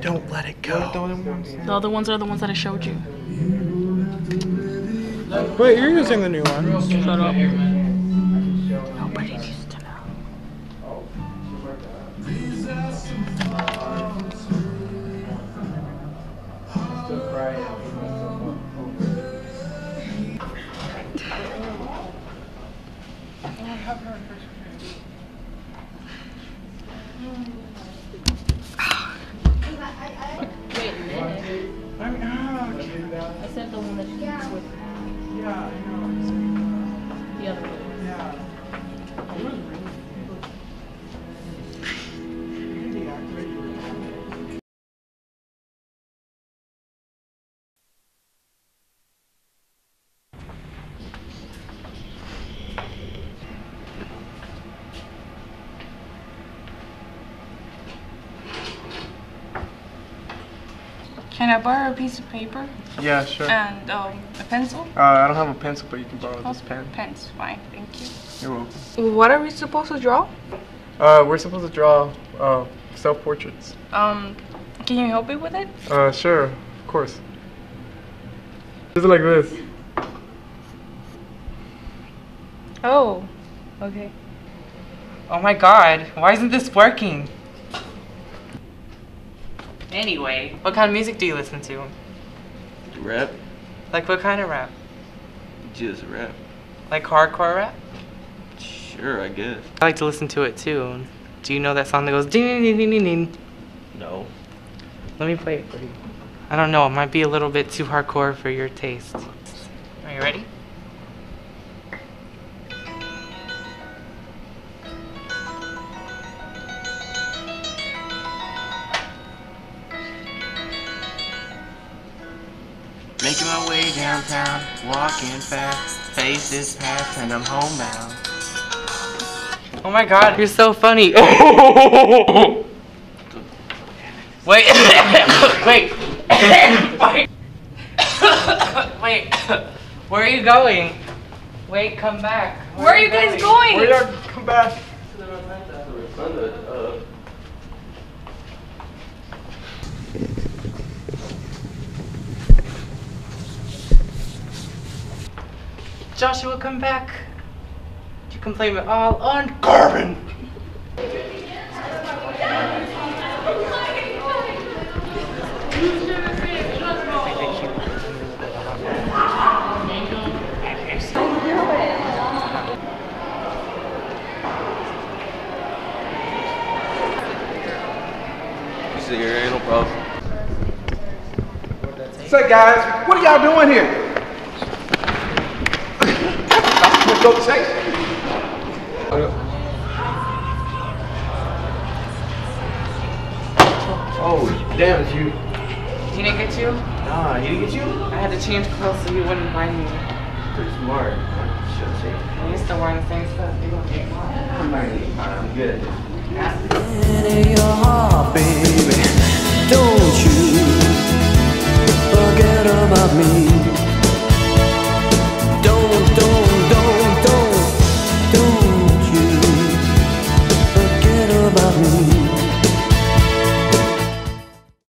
Don't let it go. The other ones are the ones that I showed you. Wait, you're using the new one. Shut up. Mean, okay. I said the one that you yeah. with yeah, I know. the other one. Yeah. Can I borrow a piece of paper Yeah, sure. Uh, and um, a pencil? I don't have a pencil, but you can borrow this pen. Pen's fine, thank you. You're welcome. What are we supposed to draw? Uh, we're supposed to draw uh, self-portraits. Um, can you help me with it? Uh, sure, of course. Just like this. Oh, okay. Oh my god, why isn't this working? Anyway, what kind of music do you listen to? Rap? Like what kind of rap? Just rap. Like hardcore rap? Sure, I guess. I like to listen to it too. Do you know that song that goes ding ding ding ding ding? No. Let me play it for you. I don't know, it might be a little bit too hardcore for your taste. Are you ready? Making my way downtown, walking fast, faces past, and I'm homebound. Oh my god, you're so funny. Wait, wait, wait, wait. Where are you going? Wait, come back. Where are you guys going? Where you come back? Joshua, come back. You blame it all on Carbon. Sit here, no problem. What's up, guys? What are y'all doing here? Let's go chase. Oh, damn, it's you. He didn't get you? Nah, he didn't get you? I had to change clothes so he wouldn't find me. Pretty smart. Should say. And you're still wearing the same stuff. You gonna get caught. I'm not I'm good at this. heart, baby. Don't you forget about me.